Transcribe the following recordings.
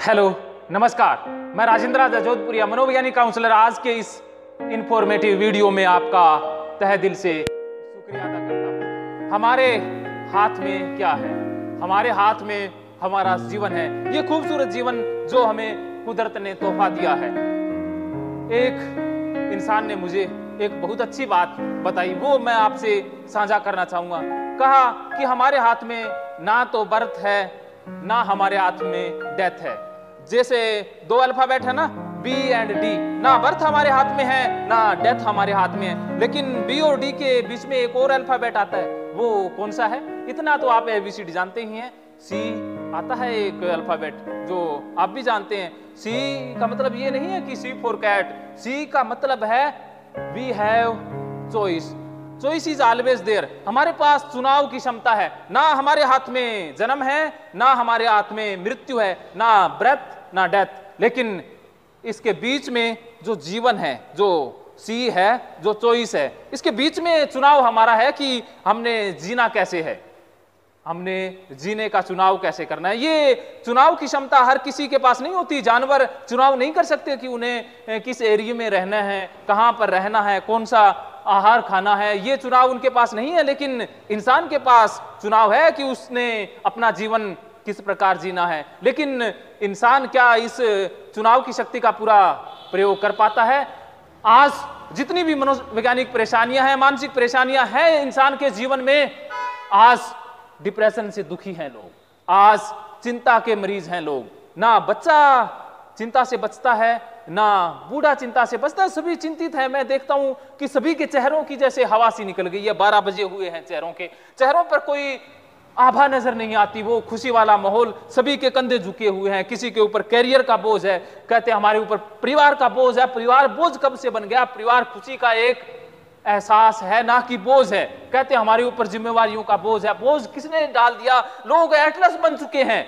Hello, नमस्कार। मैं राजेंद्र जोधपुरिया मनोवैज्ञानिक काउंसलर। आज के इस इंफॉर्मेटिव वीडियो में आपका तह दिल से शुक्रिया अदा करता हूँ। हमारे हाथ में क्या है? हमारे हाथ में हमारा जीवन है। ये खूबसूरत जीवन जो हमें कुदरत ने तोहफा दिया है। एक इंसान ने मुझे एक बहुत अच्छी बात बताई, वो मैं आपसे साझा करना चाहूँगा। कहा कि हमारे हाथ में ना तो बर्थ है, ना हमारे हाथ में डेथ है। जैसे दो अल्फ़ाबेट है ना बी एंड डी ना बर्थ हमारे हाथ में है, ना डेथ हमारे हाथ में है। लेकिन बी और डी के बीच में एक और अल्फ़ाबेट आता है, वो कौन सा है? इतना तो आप एबीसीडी जानते ही हैं। सी आता है एक अल्फ़ाबेट, जो आप भी जानते हैं। सी का मतलब ये नहीं है कि सी फॉर कैट सी का मतलब है we have choice choice is always there हमारे पास चुनाव की क्षमता है। ना हमारे हाथ में जन्म है, ना हमारे हाथ में मृत्यु है, ना ब्रेथ ना डेथ लेकिन इसके बीच में जो जीवन है, जो सी है, जो चॉइस है, इसके बीच में चुनाव हमारा है कि हमने जीना कैसे है। हमने जीने का चुनाव कैसे करना है? ये चुनाव की क्षमता हर किसी के पास नहीं होती। जानवर चुनाव नहीं कर सकते कि उन्हें किस एरिया में रहना है, कहाँ पर रहना है, कौन सा आहार खाना है, ये चुनाव उनके पास नहीं है, लेकिन इंसान के पास चुनाव है कि उसने अपना जीवन किस प्रकार जीना है। लेकिन इंसान क्या इस चुनाव की शक्ति का पूरा प्रयोग कर पाता है? आज जितनी भी मनोवैज्ञानिक परेशानियाँ हैं, मानसिक परेशानियाँ हैं इंसान के जीवन में, आज डिप्रेशन से दुखी हैं लोग। आज चिंता के मरीज़ हैं लोग। ना बच्चा चिंता से बचता है ना, बूढ़ा चिंता से बचता, सभी चिंतित है। मैं देखता हूँ कि सभी के चेहरों की जैसे हवा सी निकल गई है, बारह बजे हुए हैं चेहरों के। चेहरों पर कोई आभा नज़र नहीं आती, वो खुशी वाला माहौल, सभी के कंधे झुके हुए हैं, किसी के ऊपर कैरियर का बोझ है। कहते हमारे ऊपर परिवार का बोझ है, परिवार बोझ कब से बन गया? परिवार खुशी का एक एहसास है, ना कि बोझ है। कहते हमारे ऊपर जिम्मेवारियों का बोझ है। बोझ किसने डाल दिया? लोग एटलस बन चुके हैं।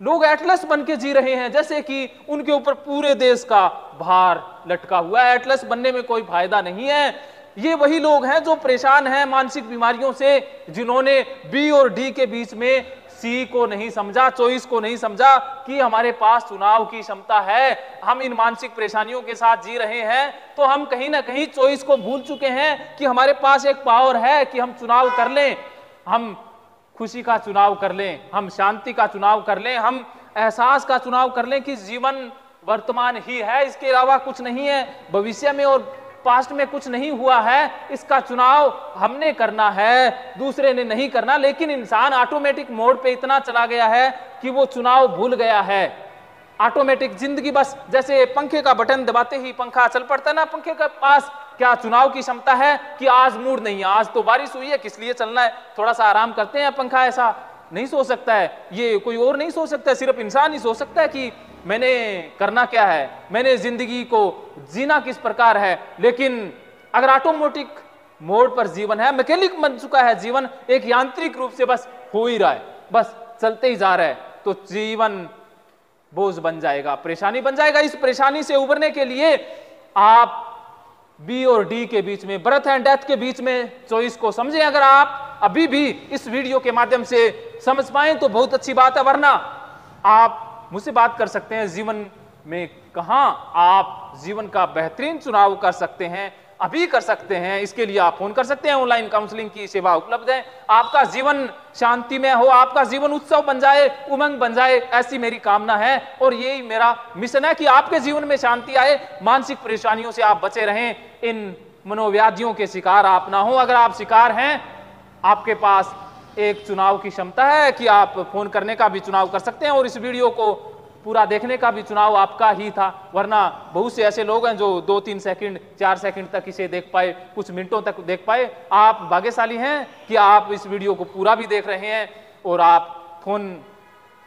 लोग एटलस बन के जी रहे हैं, जैसे कि उनके ऊपर पूरे देश का भार लटका हुआ है। एटलस बनने में कोई फ़ायदा नहीं है। ये वही लोग हैं जो परेशान हैं मानसिक बीमारियों से, जिन्होंने बी और डी के बीच में सी को नहीं समझा, चॉइस को नहीं समझा कि हमारे पास चुनाव की क्षमता है। हम इन मानसिक परेशानियों के साथ जी रहे हैं तो हम कहीं ना कहीं चॉइस को भूल चुके हैं कि हमारे पास एक पावर है कि हम चुनाव कर लें। हम खुशी का चुनाव कर लें, हम शांति का चुनाव कर लें, हम एहसास का चुनाव कर लें कि जीवन वर्तमान ही है, इसके अलावा कुछ नहीं है, भविष्य में और पास्ट में कुछ नहीं हुआ है, इसका चुनाव हमने करना है, दूसरे ने नहीं करना, लेकिन इंसान ऑटोमेटिक मोड पे इतना चला गया है कि वो चुनाव भूल गया है। ऑटोमेटिक ज़िंदगी बस, जैसे पंखे का बटन दबाते ही पंखा चल पड़ता है ना, पंखे के पास क्या चुनाव की क्षमता है कि आज मूड नहीं है? आज तो बारिश हुई है, किस लिए चलना है? थोड़ा सा आराम करते हैं पंखा ऐसा। नहीं सोच सकता है। ये कोई और नहीं सोच सकता है, सिर्फ़ इंसान ही सोच सकता है कि मैंने करना क्या है? मैंने ज़िंदगी को जीना किस प्रकार है? लेकिन अगर ऑटोमेटिक मोड पर जीवन है मैकेनिक बन चुका है जीवन, एक यांत्रिक रूप से बस हो ही रहा है। बस चलते ही जा रहा है तो जीवन बोझ बन जाएगा, परेशानी बन जाएगा। इस परेशानी से उबरने के लिए आप बी और डी के बीच में बर्थ एंड डेथ के बीच में चॉइस को समझें अगर आप अभी भी इस वीडियो के माध्यम से समझ पाए तो बहुत अच्छी बात है, वरना आप मुझसे बात कर सकते हैं जीवन में कहा आप जीवन का बेहतरीन चुनाव कर सकते हैं। अभी कर सकते हैं, इसके लिए आप फ़ोन कर सकते हैं ऑनलाइन काउंसलिंग की सेवा उपलब्ध है। आपका जीवन शांति में हो, आपका जीवन उत्सव बन जाए, उमंग बन जाए, ऐसी मेरी कामना है। और यही मेरा मिशन है कि आपके जीवन में शांति आए, मानसिक परेशानियों से आप बचे रहें, इन मनोव्याधियों के शिकार आप ना हो। अगर आप शिकार हैं, आपके पास एक चुनाव की क्षमता है कि आप फ़ोन करने का भी चुनाव कर सकते हैं और इस वीडियो को पूरा देखने का भी चुनाव आपका ही था, वरना बहुत से ऐसे लोग हैं जो दो तीन सेकंड, चार सेकंड तक इसे देख पाए, कुछ मिनटों तक देख पाए। आप भाग्यशाली हैं कि आप इस वीडियो को पूरा भी देख रहे हैं और आप फ़ोन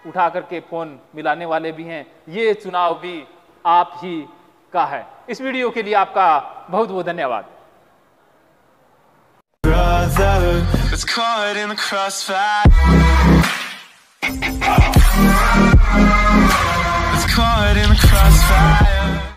उठा करके फ़ोन मिलाने वाले भी हैं। ये चुनाव भी आप ही का है। इस वीडियो के लिए आपका बहुत बहुत धन्यवाद। It's in the crossfire.